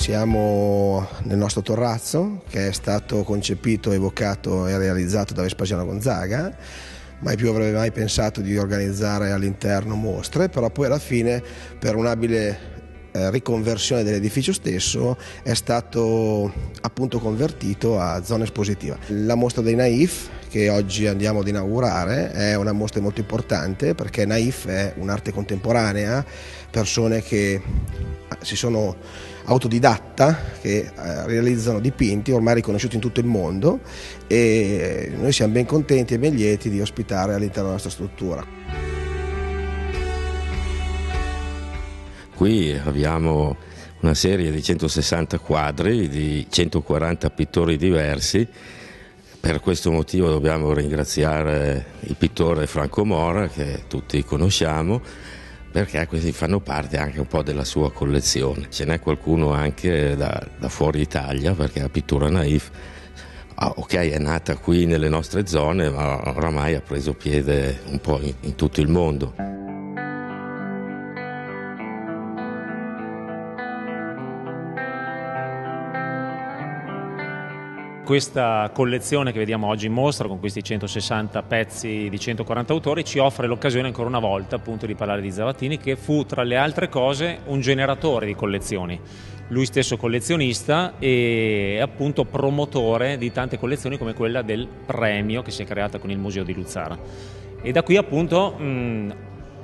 Siamo nel nostro Torrazzo che è stato concepito, evocato e realizzato da Vespasiano Gonzaga. Mai più avrebbe mai pensato di organizzare all'interno mostre, però poi alla fine per un'abile eh, riconversione dell'edificio stesso è stato appunto convertito a zona espositiva. La mostra dei Naif che oggi andiamo ad inaugurare è una mostra molto importante perché Naif è un'arte contemporanea, persone che si sono autodidatta che eh, realizzano dipinti ormai riconosciuti in tutto il mondo e noi siamo ben contenti e ben lieti di ospitare all'interno della nostra struttura. Qui abbiamo una serie di 160 quadri di 140 pittori diversi. Per questo motivo dobbiamo ringraziare il pittore Franco Mora, che tutti conosciamo, perché questi fanno parte anche un po' della sua collezione. Ce n'è qualcuno anche da, da fuori Italia, perché la pittura naif ah, ok, è nata qui nelle nostre zone, ma oramai ha preso piede un po' in, in tutto il mondo. Questa collezione che vediamo oggi in mostra con questi 160 pezzi di 140 autori ci offre l'occasione ancora una volta appunto di parlare di Zavattini che fu tra le altre cose un generatore di collezioni. Lui stesso collezionista e appunto promotore di tante collezioni come quella del premio che si è creata con il Museo di Luzzara. E da qui appunto mh,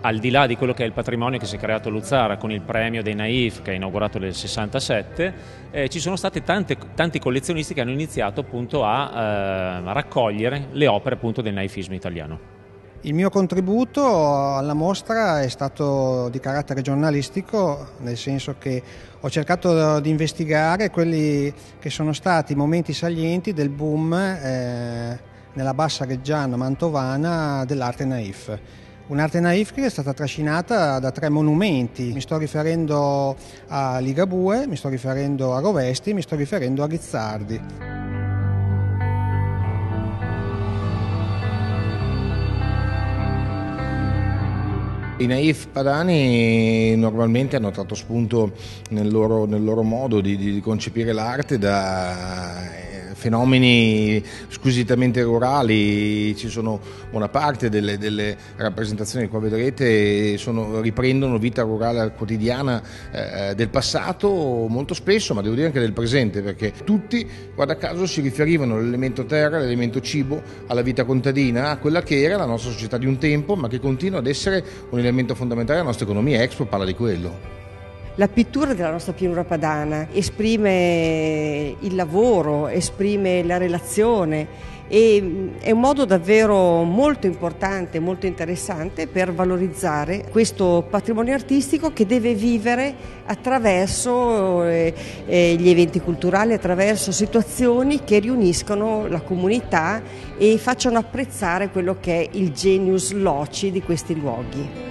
al di là di quello che è il patrimonio che si è creato Luzzara con il premio dei Naif che è inaugurato nel 67, eh, ci sono stati tanti collezionisti che hanno iniziato appunto a, eh, raccogliere le opere appunto del naifismo italiano. Il mio contributo alla mostra è stato di carattere giornalistico, nel senso che ho cercato di investigare quelli che sono stati i momenti salienti del boom eh, nella bassa reggiana mantovana dell'arte naif. Un'arte naif che è stata trascinata da tre monumenti, mi sto riferendo a Ligabue, mi sto riferendo a Rovesti, mi sto riferendo a Ghizzardi. I naif padani normalmente hanno tratto spunto nel loro, nel loro modo di, di concepire l'arte da fenomeni squisitamente rurali, ci sono buona parte delle, delle rappresentazioni che qua vedrete sono, riprendono vita rurale quotidiana eh, del passato molto spesso, ma devo dire anche del presente, perché tutti, guarda caso, si riferivano all'elemento terra, all'elemento cibo, alla vita contadina, a quella che era la nostra società di un tempo, ma che continua ad essere un elemento fondamentale della nostra economia. Expo parla di quello. La pittura della nostra pianura padana esprime il lavoro, esprime la relazione e è un modo davvero molto importante, molto interessante per valorizzare questo patrimonio artistico che deve vivere attraverso eh, eh, gli eventi culturali, attraverso situazioni che riuniscono la comunità e facciano apprezzare quello che è il genius loci di questi luoghi.